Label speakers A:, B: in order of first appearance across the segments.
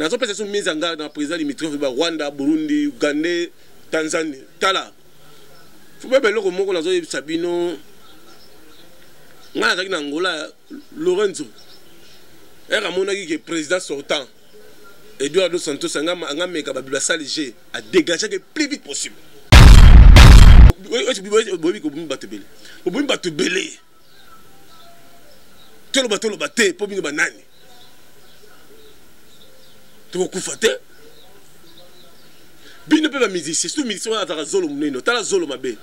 A: nazopesa so mise nga na président limitrophe ba rwanda burundi uganda tanzanie tala fuba beloko moko nazoyebisa bino ngai nazalaki na angola lorenzo ere amonaki ke président sortant eduardo santos anga meka babi basali g adégageaki plus vite possible boyebi kobomi bato ebele bobomi bato ebele toloba toloba te mpo bino banani tokokufa te. Bino mpe bamusicien surtout musicien wana azalaka zolo monene otala zolo mabe.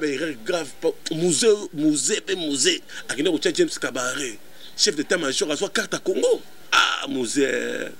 A: Baerreur grave musée mpe musée. Akende kotia james kabare chef d'état major azwa carte ya congo. Ah musée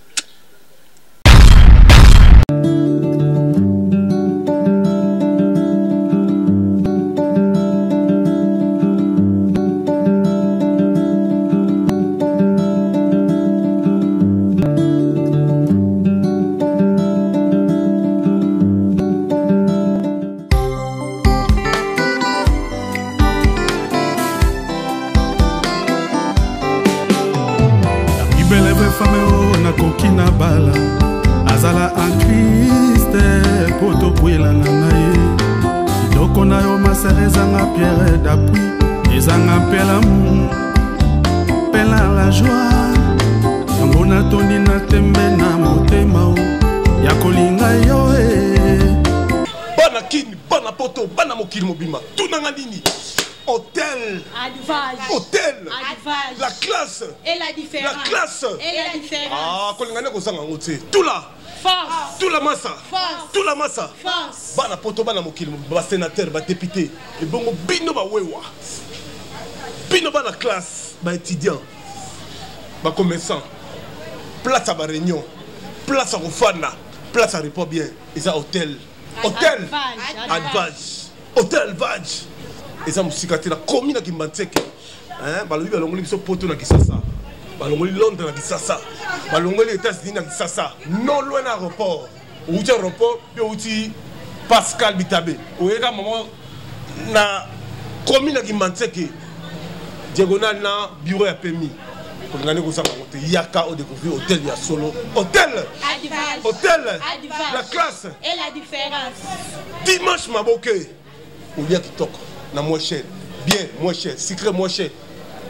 A: kozanga yango te. Tula! Tula masa! Tula masa! Bana poto bana mokili basénateur badepute ebongo bino bawewa. Bino bana classe baétudiant. Bacommerçant place ya baréunion place ya kofanda. Place ya report bien. Eza hôtel hôtel
B: Advage.
A: hôtel vage eza mosika te nakomi na kimbantseke Hein, balobi balongoli biso poto na kisasa balongoli londres na kisasa balongoli états-unis na kisasa non loin na aéroport. Outi aéroport mpe outi pascal bitabe. Oyeka mama na komi na kimbantseke diagonal na bureau ya pemi kolingani kozanga yango te yaka odécouvrir hôtel ya solo. Hôtel! Hôtel! La classe!
B: Et la différence.
A: dimanche maboke olia kitoko na moins cher. Bien moins cher. Sucré moins cher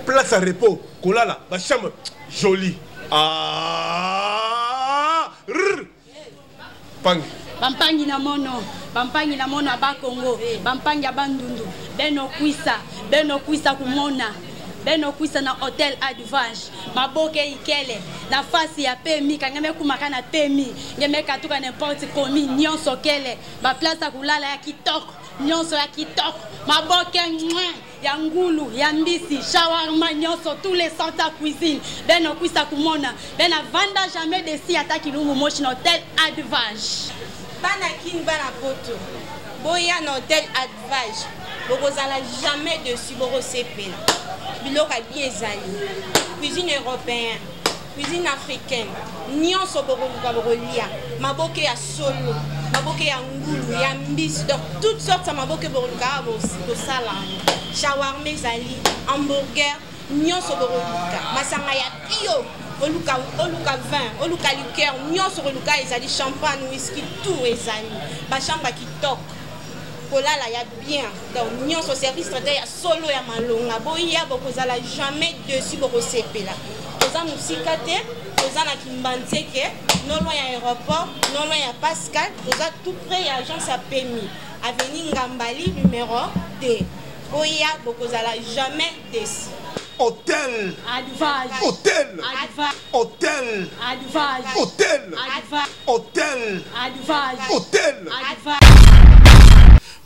A: place à repos. Kolala bachambre joli. Ah, pangi
B: bampangi na mono bampangi na mono ya bakongo bampangi ya bandundu. Beno kwisa beno kwisa kumona beno kwisa na hotel advange. Maboke ikele na fasi ya pemi kanga mekumaka na pemi nge mekatuka nimporte komi nyonso kele. Baplace ya kolala ya kitoko nyonso ya kitoko. Maboke mwa ya ngulu ya mbisi shawarma nyonso tous les centres ya cuisine beno kwisa kumona bena vanda jamais desi ata kilungu moshi na hotel advange
C: bana kini bana poto boya na hotel advage bokozala jamais dessus bokosepela biloko abi ezali cuisine européen cuisine africaine. Nyonso bokoluka bokolia. Maboke ya solo maboke ya ngulu ya mbisi. Donc toute sorte ya maboke bokolukaka kosala yango shawarma ezali hamburger nyonso bokoluka masanga ya bio oluka oluka vin oluka liqueur nyonso koluka ezali champagne whisky tout ezali. Bachambre ya kitoko. Kolala ya bien. Donc nyonso service traité ya solo ya malonga. Boya bokozala jamais dessus bokosepela toza mosika te toza na kimbanzeke nolon ya aéroport nolon ya pascal toza tout près ya agence ya pemi aveni ngambali numéro d boya bokozala jamais dessus
A: hôtel
B: Advage.
A: hôtel
B: Advage.
A: hôtel
B: Advage.
A: hôtel
B: Advage.
A: hôtel
B: Advage.
A: hôtel
B: Advage.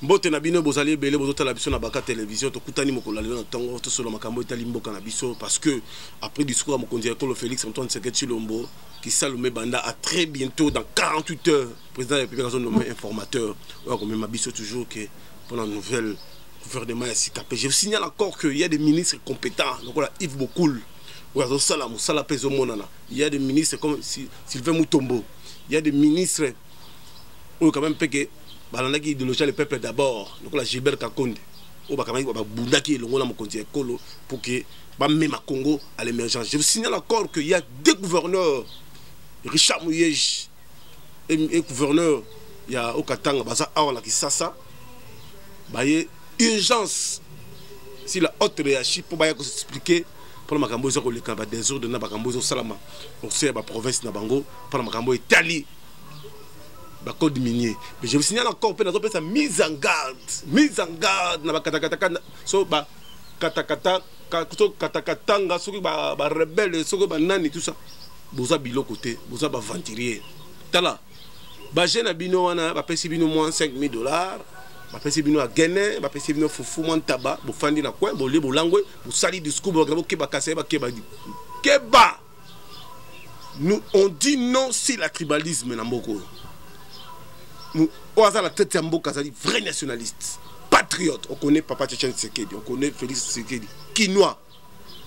A: Mbote na bino bozali ebele bozotala biso na baka télévision. Tokutani mokolo lelo na ntongo tosolola makambo etali mboka na biso. Parce que après discours ya mokonzi ya ekolo félix antoine seket chilombo kisalume banda à très bientôt dans 48 heures président ya république azonome informateur oyo akomema biso toujours ke mpona nouvelle gouvernement ya sika mpe je signale encore que y a des ministres compétents lokola yves bokoul oyo azosala mosala mpe ezomonana. Il y a des ministres comme sylvain mutombo. Il y a des ministres oyo quand même mpe ke balandaki idéologie le peuple d'abord lokola gilbert kakonde oyo bakamaki babundaki elongo na mokonzi ya ekolo mpo ke bamema congo à l'émergence. Je vous signale encore qu'il y a deux gouverneurs richard mouyege et, et gouverneur ya okatanga baza awa na kisasa. Baye urgence si la haute hiérarchie mpo baya koexplike mpona makambo eza koleka badésordre na makambo ezosalama ose ya baprovince na bango mpona makambo etali minier. Mais je vous signale encore nazopesa mise en garde. Mise en garde na bakatakataka so bakatakata so katakatanga soki barebele soki banani tout ça. Boza biloko te boza baventurier tala baje na bino wana bapesi bino mwa 5000 dollars bapesi bino agene bapesi bino fufu mwa ntaba bofandi na coin bolie bolangwe bosali discours bokeba kasi bakeba keba nous on dit non si la tribalisme na oyo aza na tete ya mboka azali vrai nationaliste patriote. On connaît papa tchétchen tshisekedi on connaît félix tshisekedi kinois.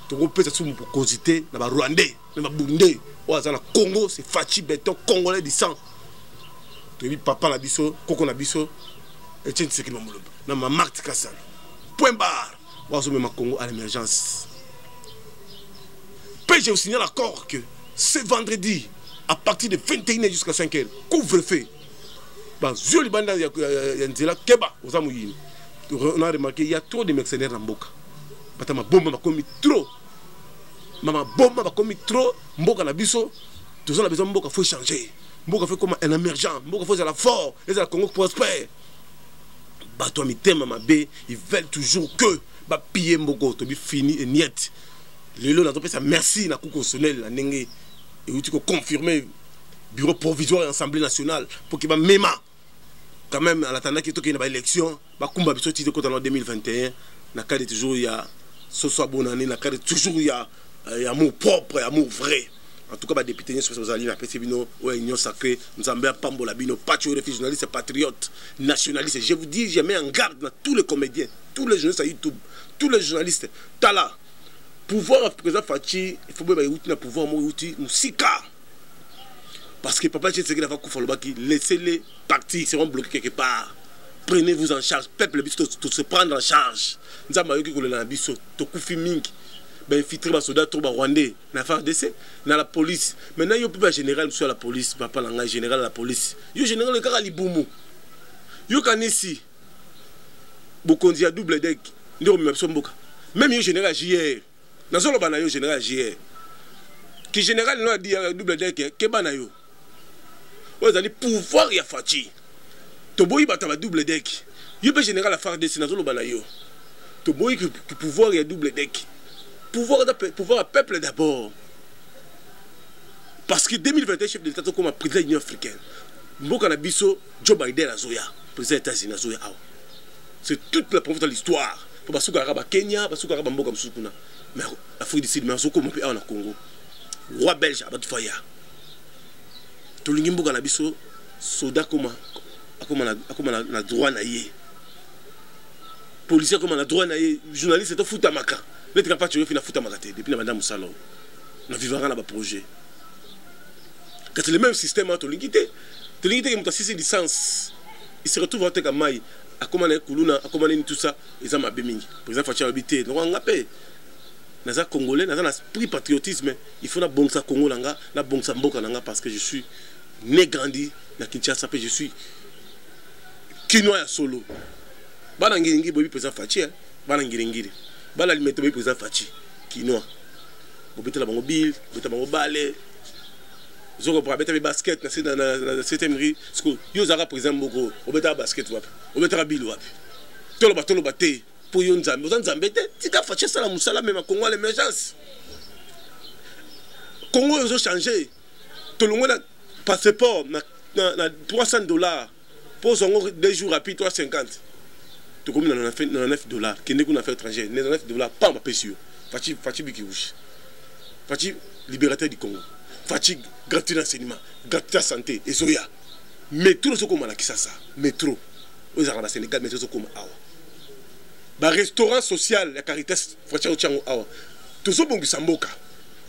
A: Tokopesa so mokonzi te na barwandais na babunde oyo aza na congo c'est faci beton congolais du sang. Toyebi papa na biso koko na biso etienne tshisekedi mamolomba na mamark kasala point barre. Oyo azomema congo à l'émergence. Mpe je vous signale encore que ce vendredi à partir de 21h jusqu'à 5h couvre-feu bazwi libanda ya, ya, ya nzela keba oza moyini. On a remarqué il y a trop de mercenaires na mboka. Bata mabomba bakomi trop. Mabomba bakomi trop. Mboka na biso toza na besoin mboka faut changer. Mboka faut koma un émergent. Mboka faut ezala fort. Ezala congo prospère. Bato ya mitema mabe ils veulent toujours que bapille mboka tobi fini eniete lelo nazopesa merci na coup constitutionnel na ndenge. Euti koconfirme bureau provisoire ya assemblée nationale mpo ke bamema quand même en attendant ke tokende baélection bakumba biso ti ekota na 2021 na cadre toujours ya soso abonani na cadre toujours ya ya amour propre amour vrai. En tout cas badéputé nyonso mpenza ozali napesi bino oyo union sacré nzambe apambola bino paci oyo refi journaliste patriote nationaliste. Je vous dis je mets en garde na tous les comédiens tous les journalistes à youtube tous les journalistes. Tala pouvoir président faci ifo boyeba euti na pouvoir moko euti mosika Parce que Papa Tshisekedi Navakouf Alobaki, laissez-les partir, ils seront bloqués quelque part. Prenez-vous en charge. Peuple, tout se prendre en charge. Nous avons eu que le Nambiso, Tokufi Mink, infiltré ma soldat trop rwandais. Na FARDC na la police. Maintenant yo plus général monsieur la police. Papa langa général la police. Yo général kaka libumu yo kanisi bokonzi ya double deck. Ndio mwa somboka même yo général JR nazoloba na yo général JR ki général no adi ya euh, double deck eh, ke bana yo. Ezali pouvoir ya faci toboyi bato ya badouble dek yo mpe général ya fardc nazoloba na yo. Toboyi pouvoir ya double dek pouvoir à peuple d'abord. Parce que 2021 chef de l'état tokoma président union africaine mboka na biso joe biden azoya président états-unis azoya awa. C'est toute la province de l'histoire. Po basukaka bakenya basukaka bamboka mosusu kuna mais afrique du sud mais azokoma mpe awa na congo. Roi belge abatufa ya tolingi mboka na biso soda na, droit na ye. Policier akoma na droit na ye journaliste tofutamaka. Netika mpati oyo fi nafutamaka te depuis na banda mosala na vivaka na baprojet kasi le même système wana tolingi te. Tolingi moto asisi licence. Il se retrouve ateka mai akóma na ye kuluna akóma nini tout ça eza mabe mingi. Président faci alobi te. Longo nga mpe naza congolais naza na patriotisme. Il faut nabongisa congo na nga nabongisa mboka na nga parce que je suis né grandi na kinshasa mpe je suis kinois ya solo. Bana ngiringi boyebi président faci bana ngiringiri balalimete boyebi président faci kinois bango bile bobetela bango bale. Ozokopa abeta mpe basket na septième ri siko yo ozalaka président moko obetaka basket wapi? Obetaka bile wapi? Toloba toloba te mpo yo nzambe. Oza nzambe te? Tika faci asala mosala mema congo à l'émergence. Congo oyo ozochange tolongwe passeport na, na, na 300 dollars. Mpo ozango deux jours rapide 350 tokomi na 99 dollars. Kende kuna affaire étrangère 99 dollars pamba apesi yo faci faci biki rouge faci libérateur du congo. Faci gratuit d'enseignement gratuit ya santé ezoya métro ezokoma na kisasa métro. Oyo ezalaka na sénégal métro ezokoma awa. Barestaurant social ya caritas faci aotiango awa. Tozobongisa mboka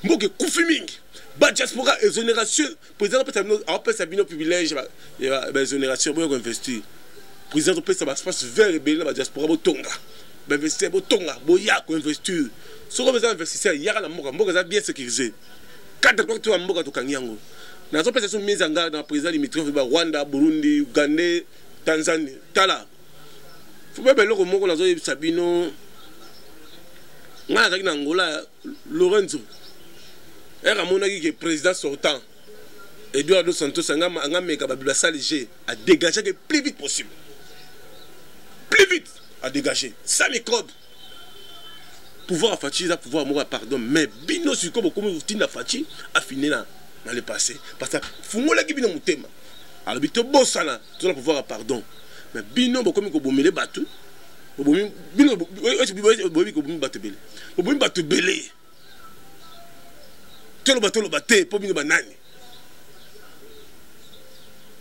A: mboka ekufi mingi badiaspora exonération président apesa bino privilège baexonération boyo koinvestir président topesa baspace vert ebele na badiaspora botonga bainvestisseur botonga boya koinvestir soki eza investisseur yaka na mboka. Mboka eza bien sécurisé. Quatre fois to ya mboka tokangi yango. Nazopesa so mise anga na président limitrophe ba rwanda burundi uganda tanzanie. Tala fo mpe beloko moko nazoyebisa bino ngai nazalaki na ngola lorenzo ere amonaki ke président sortant edouard dos santos anga meka babilo asali g adégageaki plus vite possible. Plus vite adégager sans microbe. Pouvoir afaci eza pouvoir moko ya pardon. Mais bino sikoyo bokomi kotinda faci afine na na le passé. Parce que fungolaki bino motema alobi tobosana tozala pouvoir ya pardon. Mais bino bokomi kobomele bato bino boyebi kobomi bato ebele bobomi bato ebele toloba toloba te mpo bino banani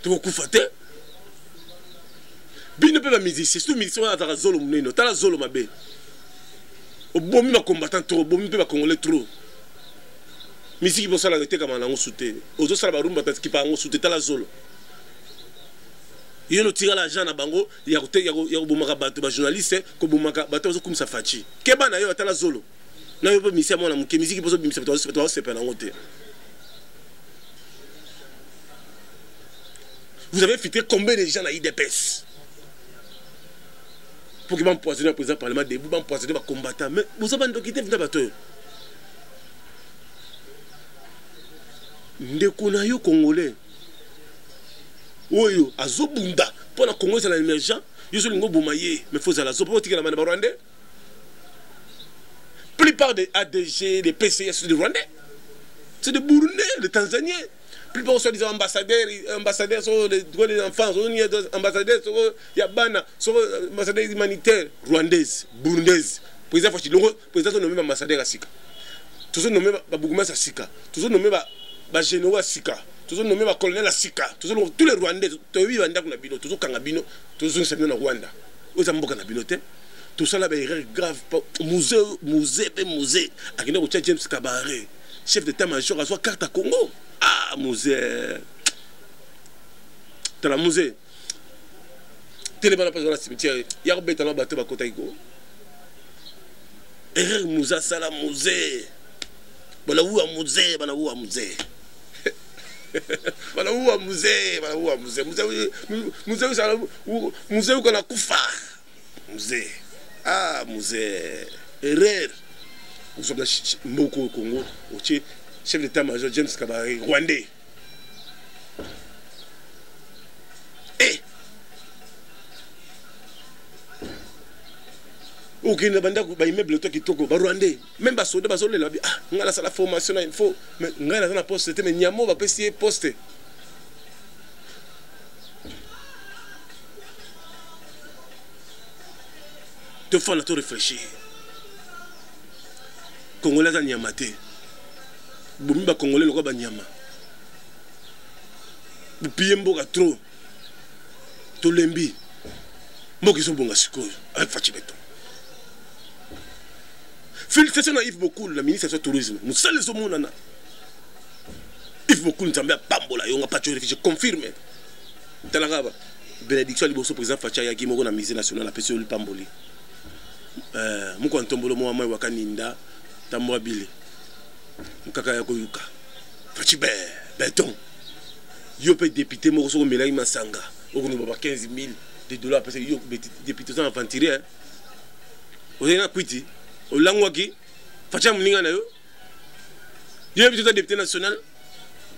A: tokokufa te. Bino mpe bamusicien surtout musicien wana azalaka zolo monene otala zolo mabe. Obomi bacombattant trop obomi mpe bacongolais trop. Misiki bosalaka etekama nango su te ozosala barumba takipa yango su te tala zolo. Yo notira l'argent na bango ya kobomaka bato bajournaliste kobomaka bato bazokumisa faci keba na yo atala zolo na yo mpe misi ya mwana moke misiki mpo ozobimisa bato te vous avez filtré combien de gens na idps pour que bampoisonne président parlement debout bampoisonne bacombattant mais boza bandoki te vina bato oyo ndeko na congolais. Oyo azobunda. Mpo na congo ezala émergent. Yo ozolinga oboma ye mais fo ozala zo mpo plupart des adg des pcs c'est des rwandais c'est des burundais des tanzaniens. Plupart soi-disant ambassadeurs ambassadeurs sur les droits des enfants les ambassadeurs sur ya bana sur ambassadeurs humanitaires rwandaises burundaises. Président fachi longo président to nommé ambassadeur asika tozo nommé ba bourgmestre asika tozo nommé ba ba généraux asika tozo nommé ba colonel asika tozo tous les rwandais toyebi bandako na bino tozo kanga bino tozo nsa bino na rwanda. Oza mboka na bino te tosala ba erreur grave musée musée pe musée. Akende kotia james kabare chef d'état major azwa carte à congo. Ah musée. Tala musée. Telebana mpe azwa na cimetière. Ya kobetana bato bakotaki ko erreur musée asala musée. Banawuwa musée banawuwa musée. Banawuwa musée banawuwa musée. Osala musée ukana kufa musée ah musée erreur. Ozobla mboka oyo congo. Otie chef d'état major james kabare rwandais. E okende bandako baimmeuble to kitoko barwandais même basoda bazolela bi ah ngai nasala formation na info ngai naza na poste te mais nyamo bapesi ye poste tofanda to réfléchir. Congolais aza nyama te. Bomi bacongolais lokola banyama bopie mboka tro tolembi. Mboka ezobonga sikoyo. Avec faci beton félicitation na yves bokul na ministre ya tourisme. Mosala ezomonana. Yves bokul nzambe apambola yo nga paci réfugie confirme. Talaka ba bénédiction ya liboso président faci ayaki moko na musée national apesi yo lipamboli moko ya ntombolo mwa mai waka ninda tamboa bile. Mokaka ya koyuka. Faci be beton yo mpe député moko soki omelaki masanga. Okonoba ba 15 000 de dollars apesa yo député oza aventurier ozali na kwiti olangwaki faci ya moninga na yo. Yo yebi toza député national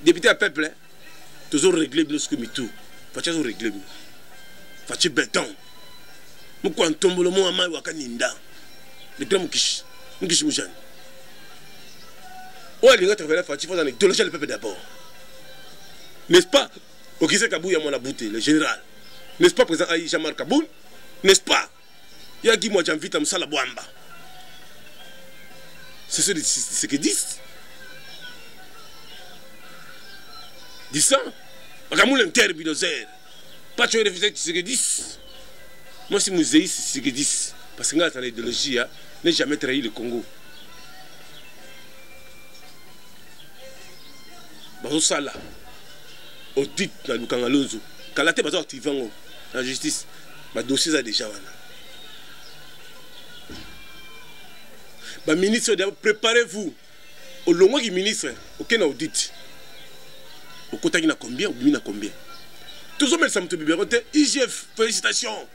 A: député ya peuple tozoregle bino soki mitu. Faci azoregle bino. Faci beton moko ya ntombolo moko ya mai waka ninda. Le grand mokishi mokishi mujani. Oyo alingi atravela faci fo aza na idéologie le peuple d'abord. N'est-ce pas okise kabou ya mwana bute le général? N'est-ce pas président aïe jean-marc kaboun n'est-ce pas yaki mwa jamvita mosala bwamba? C'est ce, ce que disent. Dis ça. Bakamula inter bidozer pas tu refusé ce que disent moi si que disent parce que nga dans l'idéologie n'est jamais trahi le Congo. Bazosala audit na lukanga lonzo kala te bazo active yango na justice badossier eza déjà wana baministre préparez-vous. Olongwaki ministre oke na audit. Okotaki na combien obimi na combien? Tozomelisa moto bibero te igf félicitation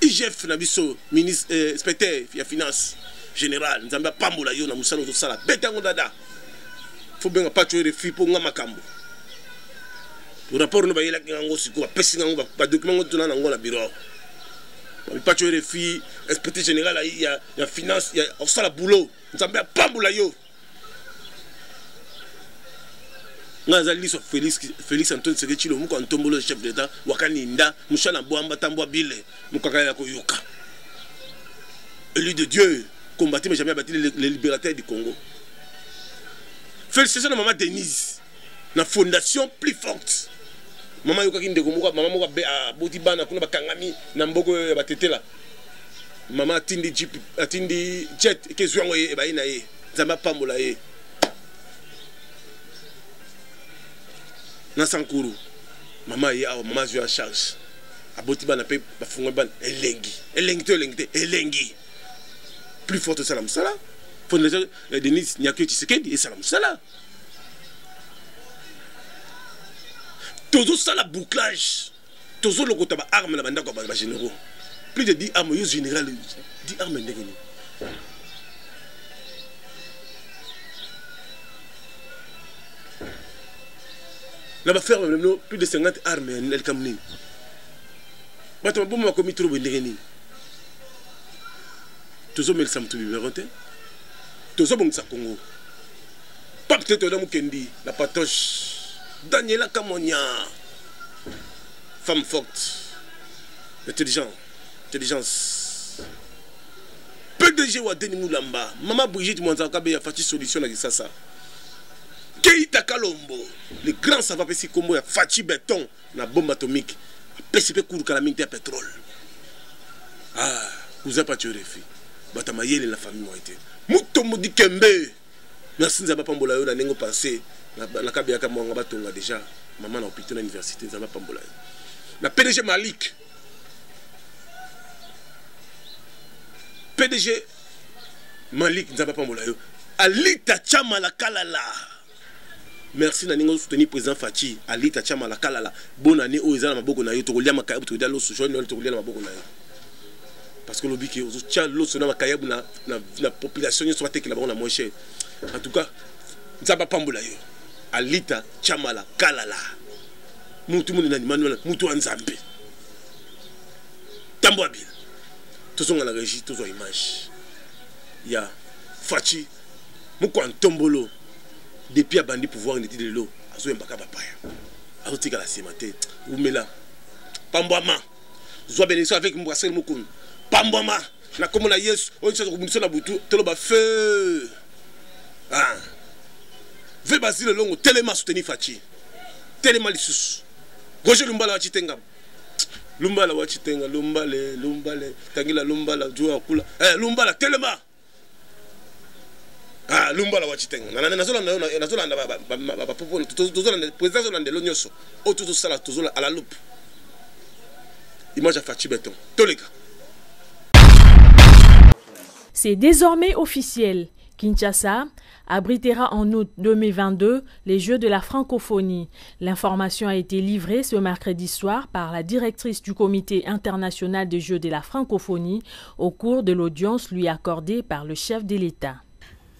A: igf na biso eh, inspecteur ya finance général nzambe apambola yo na mosala ozosala. Beta yango dada. Fo benga pacho refi mpo nga makambo. Rapport no bayelaki yango sikoyo bapesi yango badocument ngo tuna nango na bureau. Pacho refi inspecteur général ya finance osala boulot. Nzambe apambola yo nga aza liso félix, félix antoine seke chilo moko antombolo chef d'état wakaninda mosala bwamba tambwa bile mokaka ya koyoka élu de dieu combattu mais jamais abattu le, le libérateur du congo. Félicitations na mama denise na fondation plus forte. Mama ayokaki ndeko moko mama moko aboti bana kuna bakangami na mboko ya batetela. Mama atindi jip atindi jet ekezwi yango ebayi na ye nzambe apambola ye na sankuru mama ye awa mama azwi ya charge. Aboti bana mpe bafungwami bana elengi. Elengi to elengi te elengi. Plus fort osala mosala. Fondation denis nyakio tshisekedi esala mosala. Tozosala bouclage. Tozolokota baarme na bandako ya bagénéraux plus de 10 armes yo général 10 armes ndenge nini na baferme no plus de 50 armes ya likam nini bato baboma bakomi tro boye ndenge nini? Tozomelisa moto bibero te tozobongisa congo. Pape te toda mokendi la patoche daniela kamonia femme forte intelligent intelligence. Pdg wa deni mulamba mama brigide mwanzaka be ya faci solution na kisasa keita kalombo. Le grand sava apesi nkombo ya faci beton na bombe atomique. Kurukala mingi te ya pétrole. Ah kuza pati orefi bato ya mayele na famille moko te mutombo dikembe merci nzambe apambola yo na ndenge opense nakabeyaka mwanga batonga déjà. Mama na hôpital na université nzambe yo na pdg malik. Pdg malik nzambe apambola yo. Alita chamala kalala merci na ndenge osoutenir président faci alita chamala kalala bona année oyo eza na maboko na yo. Tokolia makayabu tokolia loso. Joine tokolia na maboko na yo. Parce que lobi ke ozotya loso na makayabu na, na, na population nyonso batekela bango na moins cher. En tout cas nzambe apambola yo. Alita chamala kalala mutu muni nani manuel mutu wa nzambe. Tambo abila tozonga na régie tozwa image. Ya faci mokwa ntombolo depuis abandi pouvoir neti lelo azoyembaka bapaya. Azotikala nsima te umela pambwama. Zwa bénédiction avec mbwaseli mokunu pambwama. Na kombo na yesu oyo nyonso akobumiso na butu toloba feu. Ah. ve bazile longo telema soutenir faci telema lisusu. Roger lumbala waci te ngam lumbala waci te nga lumbale. Lumbale tangila lumbala jua akula. Eh, lumbala telema ah,
D: C'est désormais officiel. Kinshasa abritera en août 2022 les Jeux de la francophonie. L'information a été livrée ce mercredi soir par la directrice du Comité international des Jeux de la francophonie au cours de l'audience lui accordée par le chef de l'État.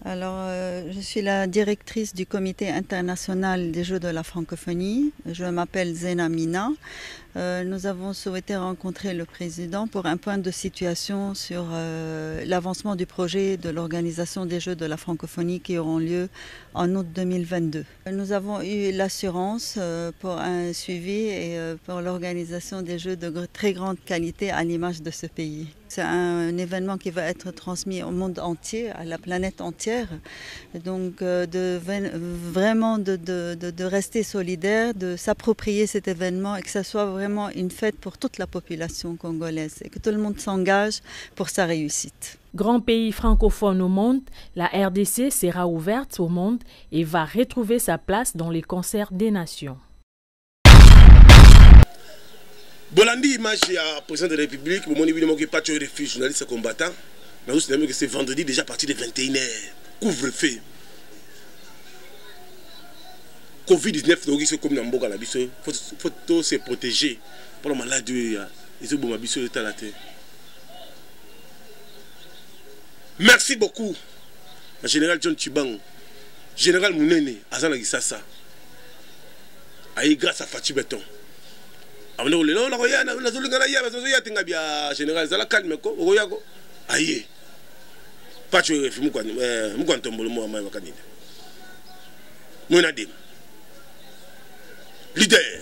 E: Alors, euh, je suis la directrice du Comité international des Jeux de la francophonie. Je m'appelle Zena Mina. Euh, nous avons souhaité rencontrer le président pour un point de situation sur euh, l'avancement du projet de l'organisation des Jeux de la francophonie qui auront lieu en août 2022. Nous avons eu l'assurance pour un suivi et pour l'organisation des Jeux de très grande qualité à l'image de ce pays. C'est un événement qui va être transmis au monde entier, à la planète entière. Donc, de, vraiment de, de, de rester solidaire, de s'approprier cet événement et que ça soit vraiment une fête pour toute la population congolaise et que tout le monde s'engage pour sa réussite.
D: Grand pays francophone au monde, la RDC sera ouverte au monde et va retrouver sa place dans les concerts des nations.
A: Bolandi image ya président de la république bomoni bino moko epaci oyo refuge journaliste combattant. Que c'est vendredi déjà à partir de 21h couvre-feu. Covid-19 tokoki so ekomi na mboka na biso. Faut tose protéger. Mpona maladi oyo ezoboma biso etala te merci beaucoup na général john chibango général monene aza na kisasa aye grâce à faci beton abanda kolela nakoya nazolinga naya nazoya te ngabi ya général ezala calme ko okoya ko. Aye. Paci efi mukwa ntombolo mo amai wakanina mwena dema leader.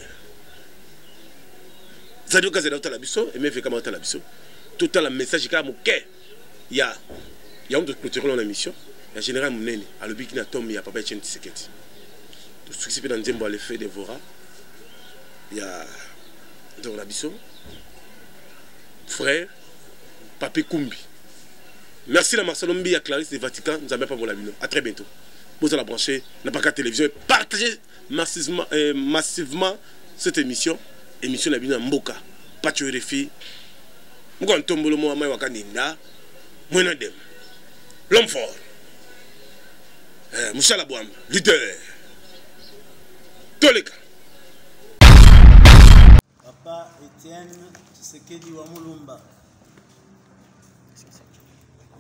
A: Zali okazela otala biso emefekama otala biso. Totala message kaka moke. Ya yango toclôture na émission. Ya général monene alobiki na tome ya papa etienne tiseketi tosukisi mpe na nzembo ya lefe devora ya na biso frère papi kumbi merci na marcelo mbi ya clarisse de vatican. Nzambe apambola bino à très bientôt. Bozala branché na baka télévision partagez massivement, euh, massivement cette émission. Émission na bino ya mboka pacho refi moko ntombolo mo amai wakaninda mwena dem. L'homme fort. Euh, mosala bwamba leader. Toleka
F: papa etienne tshisekedi wa mulumba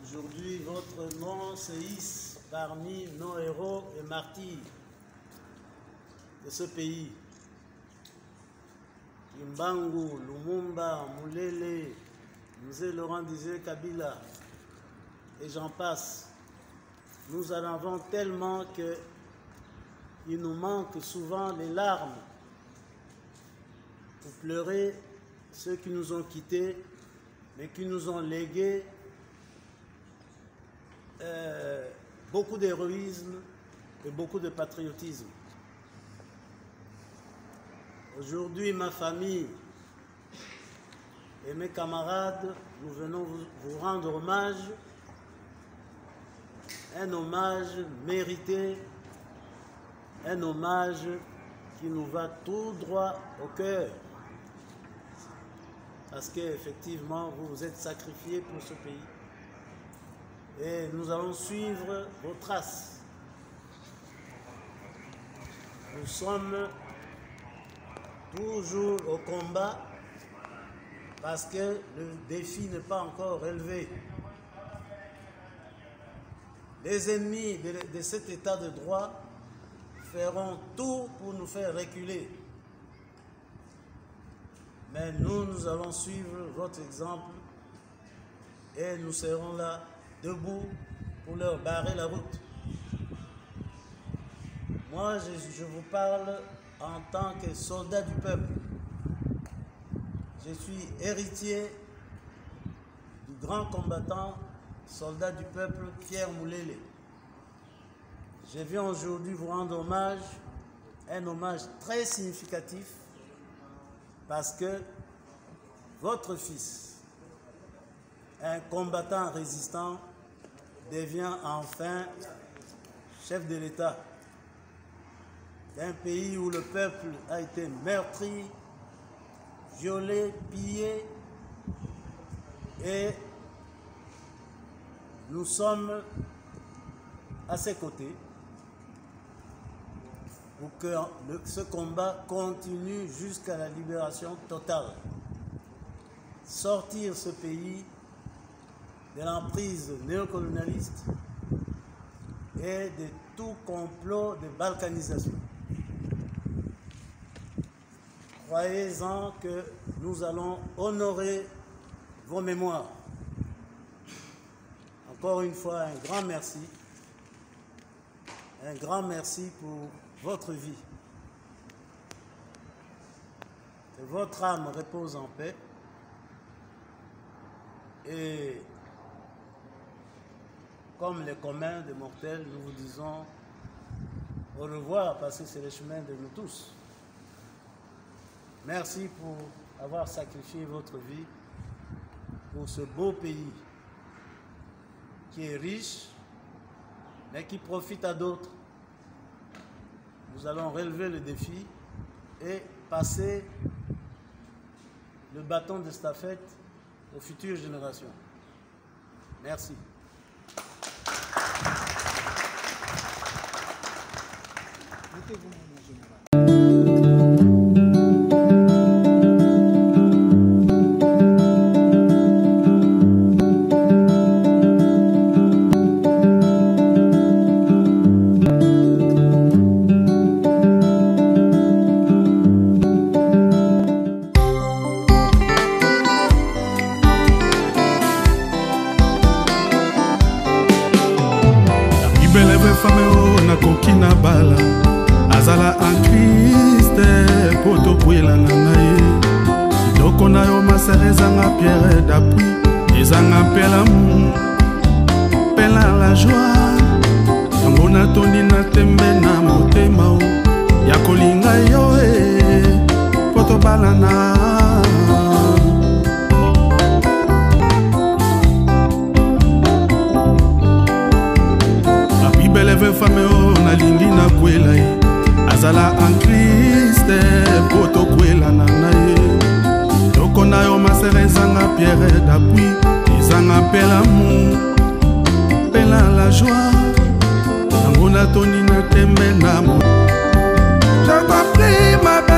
F: aujourd'hui votre nom se hisse parmi nos héros et martyrs de ce pays. Kimbangu, Lumumba, Moulele, Mzé Laurent disait Kabila, et j'en passe. Nous en avons tellement que il nous manque souvent les larmes pour pleurer ceux qui nous ont quittés, mais qui nous ont légué euh, beaucoup d'héroïsme et beaucoup de patriotisme. Aujourd'hui, ma famille et mes camarades, nous venons vous, vous rendre hommage, un hommage mérité, un hommage qui nous va tout droit au cœur. Parce qu'effectivement, vous vous êtes sacrifiés pour ce pays. Et nous allons suivre vos traces. Nous sommes toujours au combat parce que le défi n'est pas encore relevé. Les ennemis de, cet état de droit feront tout pour nous faire reculer. Mais nous, nous allons suivre votre exemple et nous serons là debout pour leur barrer la route. Moi, je, vous parle en tant que soldat du peuple. Je suis héritier du grand combattant, soldat du peuple Pierre Moulele. Je viens aujourd'hui vous rendre hommage, un hommage très significatif, parce que votre fils, un combattant résistant, devient enfin chef de l'État d'un pays où le peuple a été meurtri, violé, pillé, et nous sommes à ses côtés pour que ce combat continue jusqu'à la libération totale. Sortir ce pays de l'emprise néocolonialiste et de tout complot de balkanisation. Croyez-en que nous allons honorer vos mémoires. Encore une fois, un grand merci. Un grand merci pour votre vie. Que votre âme repose en paix. Et comme les communs des mortels, nous vous disons au revoir parce que c'est le chemin de nous tous. Merci pour avoir sacrifié votre vie pour ce beau pays qui est riche, mais qui profite à d'autres nous allons relever le défi et passer le bâton de stafette aux futures générations. Merci.
G: Mettez-vous fame oyo nalingi nakwela ye. Azala en kriste mpo tokwelana na ye. Toko na yo masere ezanga pierre dapui ezanga mpe lamour mpela la joie. Yango natoni na tembe na mo jacopri mabe